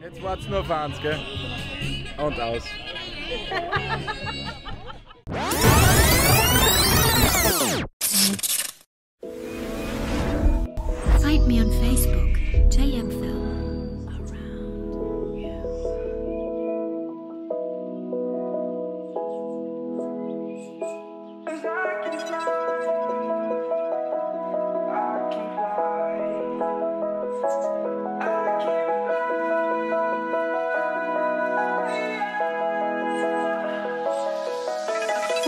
Jetzt wart's nur eins, gell? Und aus. Find me on Facebook, JM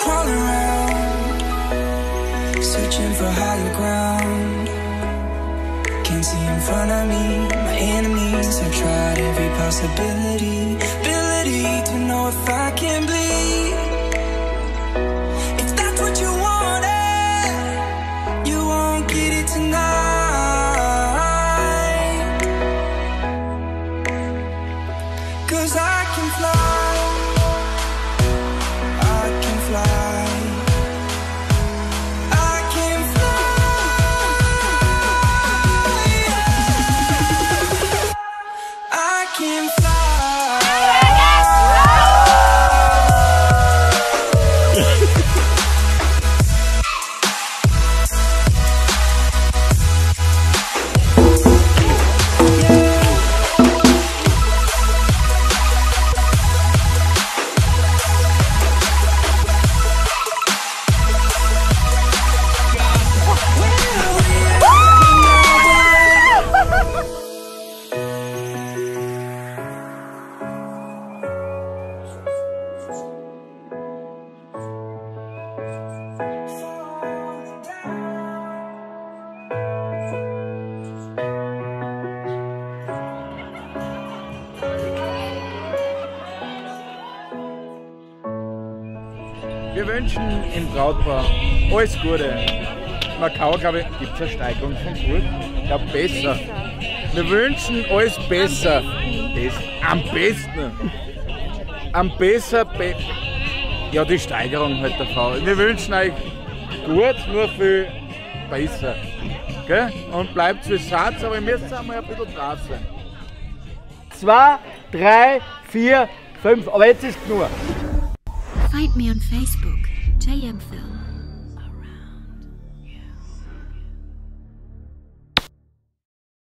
Crawling around, searching for higher ground. Can't see in front of me, my enemies. I've tried every possibility, ability to know if I can bleed. If that's what you wanted, you won't get it tonight. Cause I can fly. Wir wünschen im Brautpaar alles Gute. Macau, glaube ich, gibt es eine Steigerung vom Flug? Ich glaube, besser. Wir wünschen alles besser. Bes am besten. Am besser. Be ja, die Steigerung halt der Frau. Wir wünschen euch gut, nur viel besser. Gell? Und bleibt wie Satz, aber ihr müsst einmal ein bisschen drauf sein. Zwei, drei, vier, fünf. Aber jetzt ist genug. Find me on Facebook, JM Film.